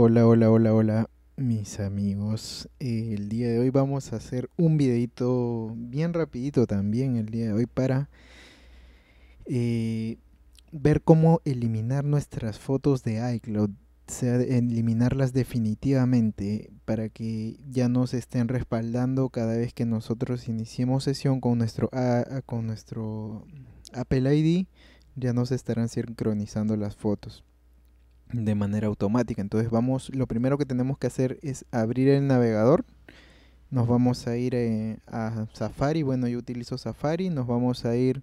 Hola, hola, hola, hola, mis amigos. El día de hoy vamos a hacer un videito bien rapidito también el día de hoy para eh, ver cómo eliminar nuestras fotos de iCloud, o sea, eliminarlas definitivamente para que ya no se estén respaldando cada vez que nosotros iniciemos sesión con nuestro, con nuestro Apple ID, ya no se estarán sincronizando las fotos de manera automática. Entonces vamos, lo primero que tenemos que hacer es abrir el navegador. Nos vamos a ir eh, a Safari, bueno yo utilizo Safari, nos vamos a ir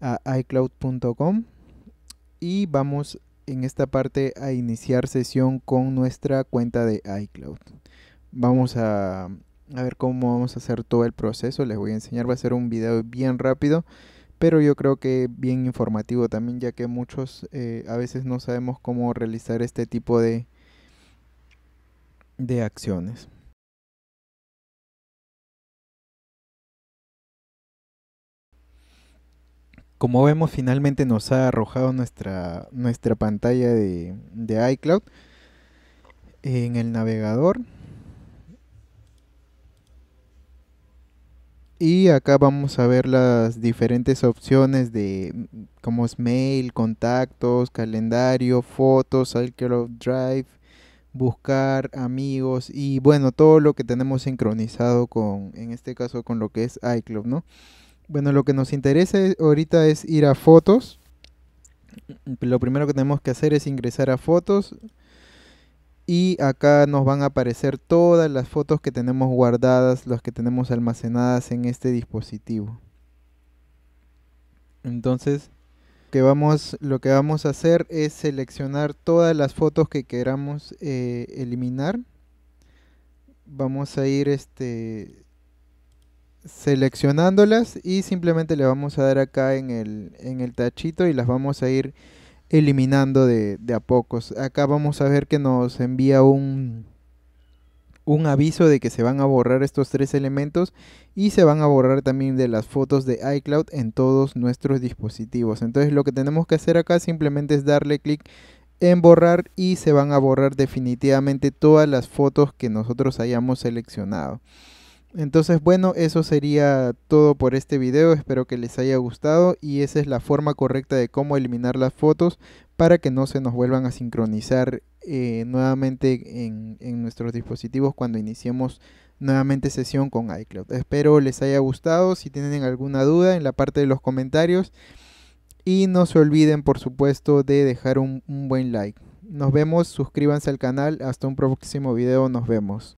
a iCloud.com y vamos en esta parte a iniciar sesión con nuestra cuenta de iCloud. Vamos a, a ver cómo vamos a hacer todo el proceso, les voy a enseñar, va a ser un video bien rápido pero yo creo que bien informativo también, ya que muchos eh, a veces no sabemos cómo realizar este tipo de, de acciones. Como vemos, finalmente nos ha arrojado nuestra, nuestra pantalla de, de iCloud en el navegador. Y acá vamos a ver las diferentes opciones de mm, como es mail, contactos, calendario, fotos, iCloud Drive, buscar amigos y bueno, todo lo que tenemos sincronizado con, en este caso con lo que es iCloud, ¿no? Bueno, lo que nos interesa ahorita es ir a fotos. Lo primero que tenemos que hacer es ingresar a fotos y acá nos van a aparecer todas las fotos que tenemos guardadas, las que tenemos almacenadas en este dispositivo. Entonces, vamos, lo que vamos a hacer es seleccionar todas las fotos que queramos eh, eliminar. Vamos a ir este, seleccionándolas y simplemente le vamos a dar acá en el, en el tachito y las vamos a ir eliminando de, a pocos. Acá vamos a ver que nos envía un, un aviso de que se van a borrar estos tres elementos y se van a borrar también de las fotos de iCloud en todos nuestros dispositivos. Entonces lo que tenemos que hacer acá simplemente es darle clic en borrar y se van a borrar definitivamente todas las fotos que nosotros hayamos seleccionado. Entonces, bueno, eso sería todo por este video. Espero que les haya gustado y esa es la forma correcta de cómo eliminar las fotos para que no se nos vuelvan a sincronizar eh, nuevamente en, nuestros dispositivos cuando iniciemos nuevamente sesión con iCloud. Espero les haya gustado. Si tienen alguna duda en la parte de los comentarios. Y no se olviden, por supuesto, de dejar un buen like. Nos vemos, suscríbanse al canal. Hasta un próximo video. Nos vemos.